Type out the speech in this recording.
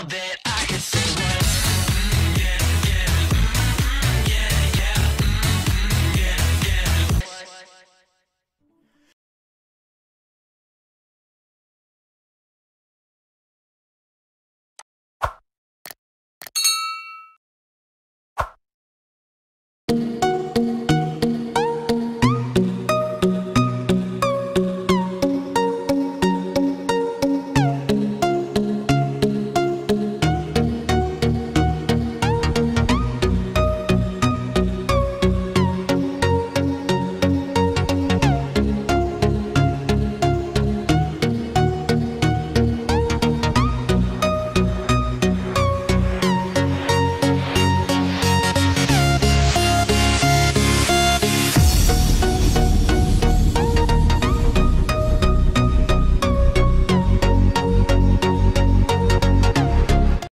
all that